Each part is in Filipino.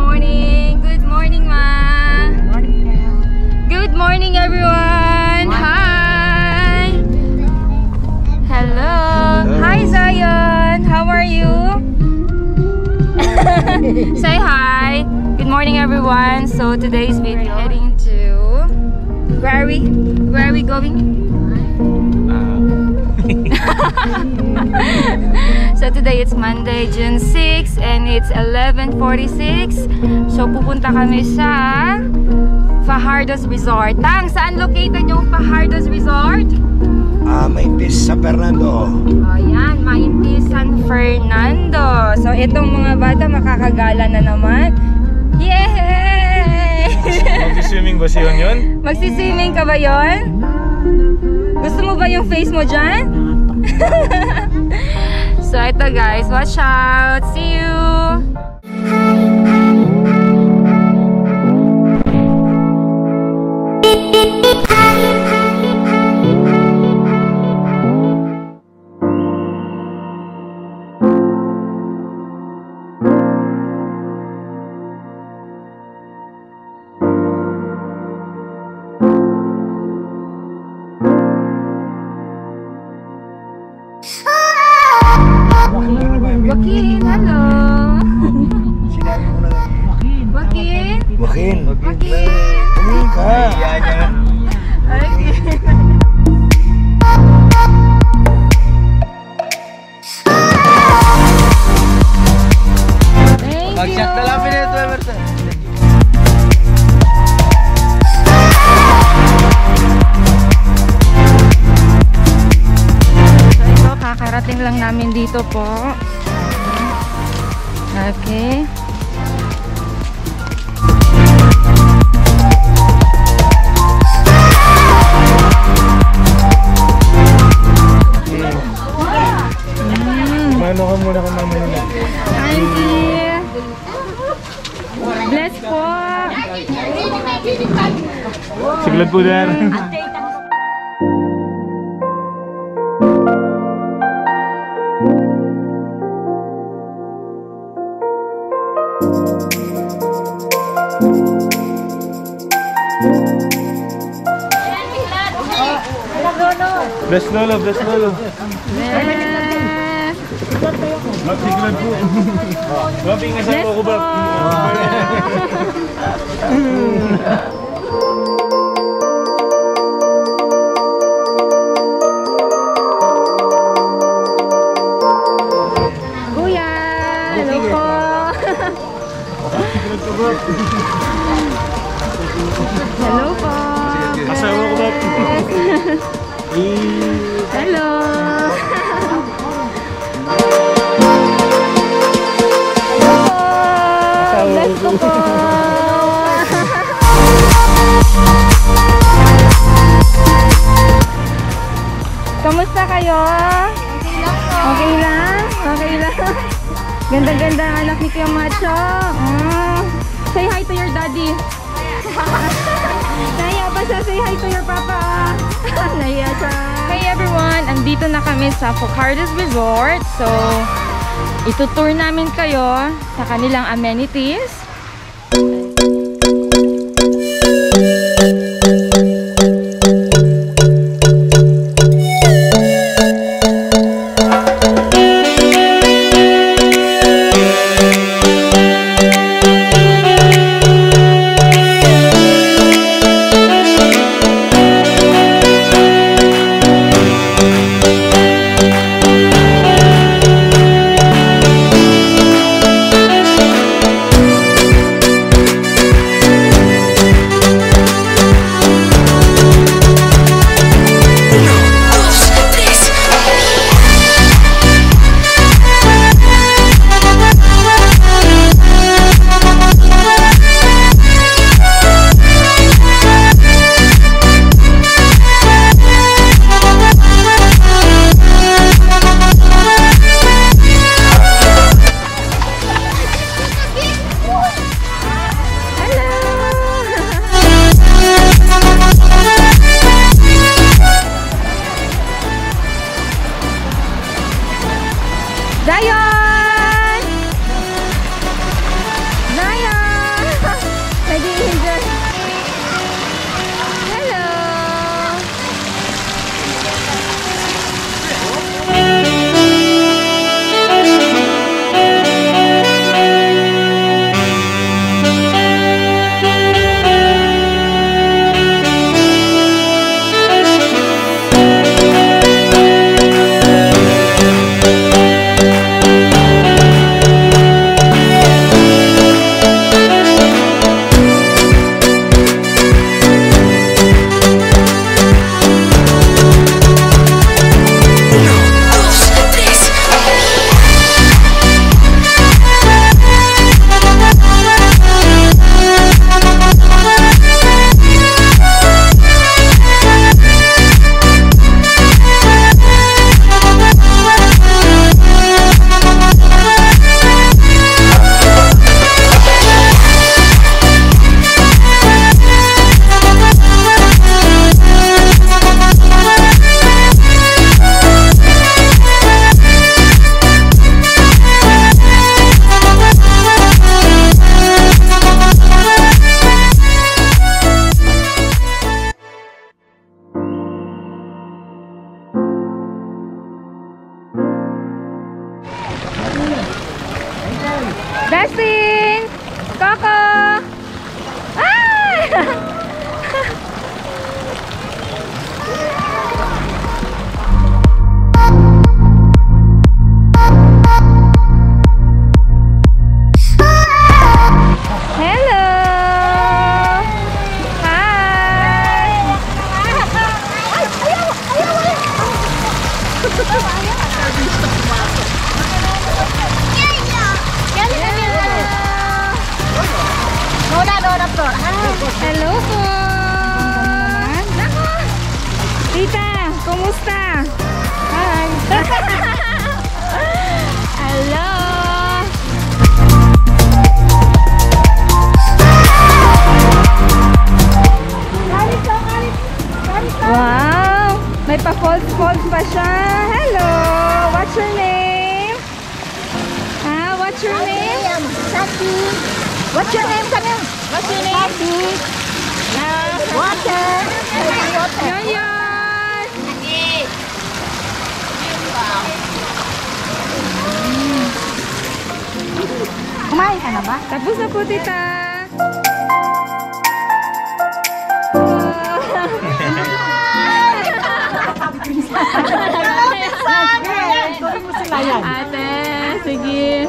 morning. Good morning, ma. Good morning, everyone. Hi. Hello. Hi, Zion. How are you? Say hi. Good morning, everyone. So today's video heading to where are we? Where are we going? so today it's Monday, June 6 and it's 11.46 So pupunta kami sa Fajardos Resort Tang, saan located yung Fajardos Resort? Ah, Maintis San Fernando. Ayan, Mainti San Fernando So itong mga bata makakagala na naman Yay! Mag-swimming ba siya yun? Magsiswimming ka ba yon? Gusto mo ba yung face mo dyan? so ito guys, watch out! See you! Joaquin, hello! Sinabi mo na. Joaquin? Wakin. Joaquin! Tumingin ka. Okay. Thank Mag-shot na you. lang pinito, Emerson. Kakarating lang namin dito po. Okay. Mano ka muna ka naman yun. Thank you. Bless po. Siglag po dar. Bless lolo, bless lolo. Bab, siglag po. Bab, ingasal Bless ko ko, po. Bab. Kuya. Hello po. Hello Hello. Hello. Bless ko po. Kamusta kayo? Okay lang? Okay lang? Ganda-ganda ang anak ni Kuya Macho. Mm. Say hi to your daddy. Naya pa siya. Say hi to your papa. Naya siya. Hey everyone! Andito na kami sa Focardes Resort. So, itutour namin kayo sa kanilang amenities. Kumusta? Hi! Hello! Wow! May pa-false-false pa siya. Hello! What's your name? Ah, what's your name? What's your name, Camille? What's your name? Water. Yon yon. Kumain ka na ba? Tapos na po, tita. Ate, sige.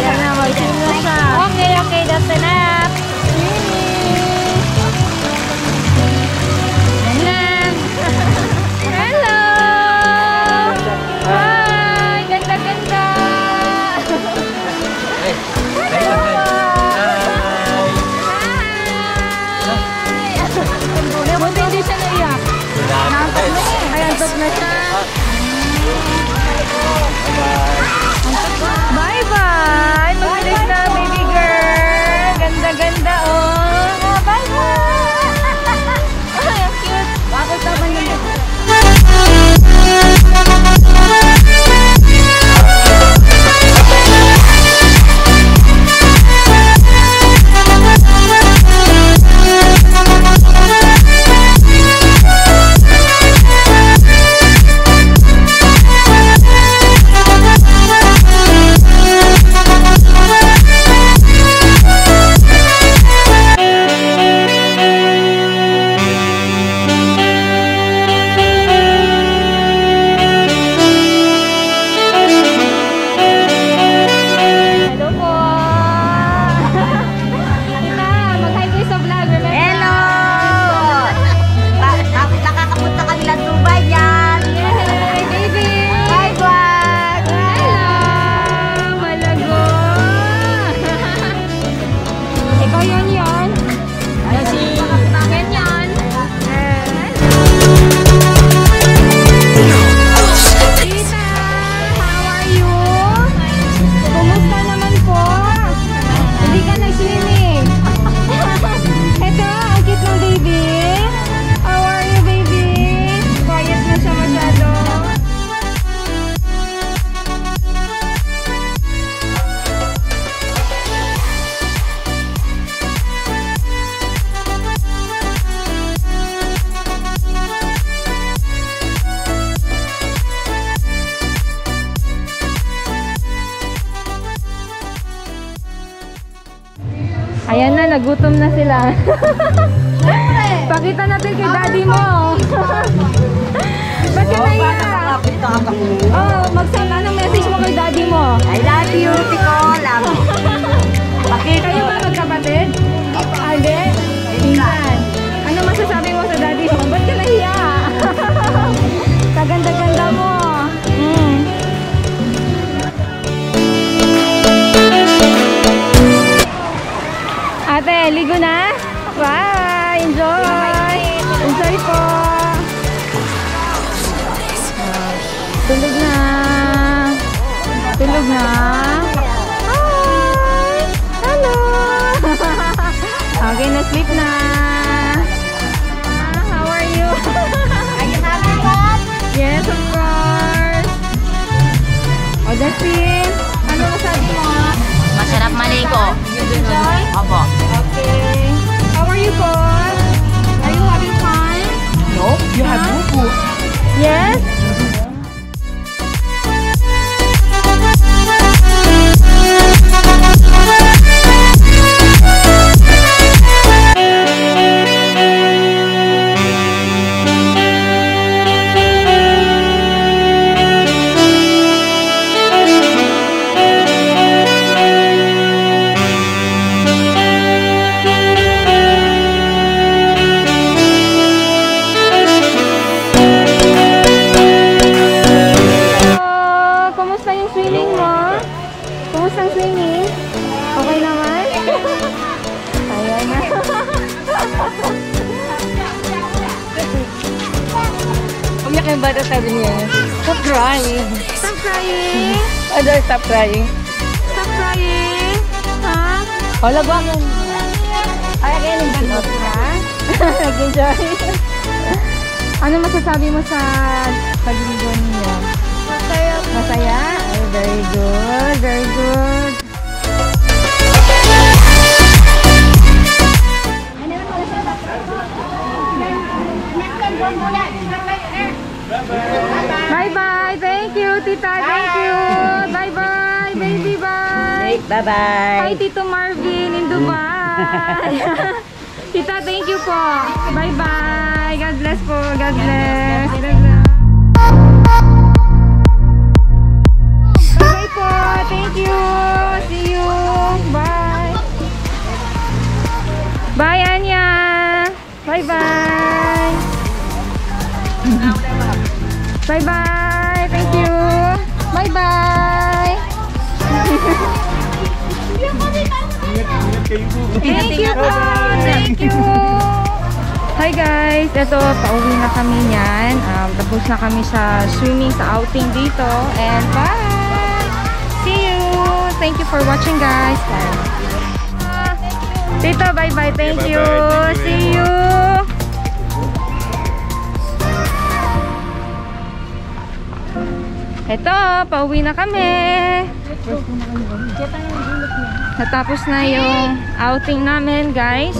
Yan na, mag-sing na Sila. Pakita natin kay daddy mo. Ba't ka naiya? Oh, magsama ng message mo kay daddy mo. I love you, Tiko. Love. Bakit? Kayo ba magkapatid? Hindi? Ate, ligo na? Bye! Enjoy! Enjoy po! Tulog na! Tulog na! Hi! Hello! okay, na-sleep na! Ah, how are you? Are you happy, Bob? yes, of course! O, Dustin, ano masabi mo? Masarap maligo. Enjoy? Opo. You have sabi niya. Stop crying. Stop crying! Ano, stop crying. Stop crying! Ha? Hala, ba mo? Ay, kaya yung balot. Ha? Nag-enjoy? ano masasabi mo sa pagligo niyo? Masaya. Masaya? Ay, very good, very good. Bye-bye! Thank you, tita! Thank you! Bye-bye! Baby, bye! Hi, Bye-bye. Tito Marvin in Dubai! tita, thank you po! Bye-bye! God bless po! God bless! God bless! Bye-bye! Thank you! Bye-bye! Thank you po! Thank you! Hi guys! Ito, pauwi na kami niyan. Um, tapos na kami sa swimming, sa outing dito. And bye! See you! Thank you for watching guys. Bye! Tito, bye-bye. Thank Okay, you. bye-bye. Thank you. See you! Ito, pauwi na kami. Natapos na yung outing namin, guys.